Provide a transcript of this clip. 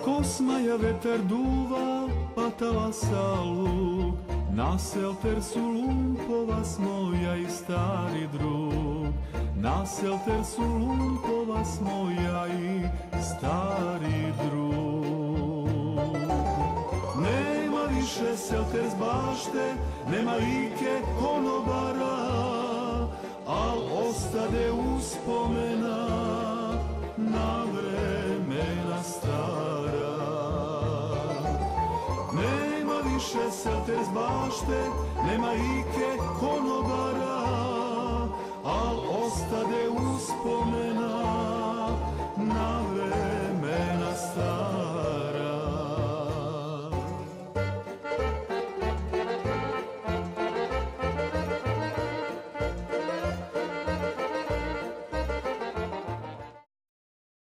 osmaja vetar duva, patala sa luk, na selter su lumpova smoja i stari drug. Na selter su lumpova smoja i stari drug. Nema više selter z bašte, nema like konobara, al ostade uspomena Nema više selter z bašte, nema ike ostade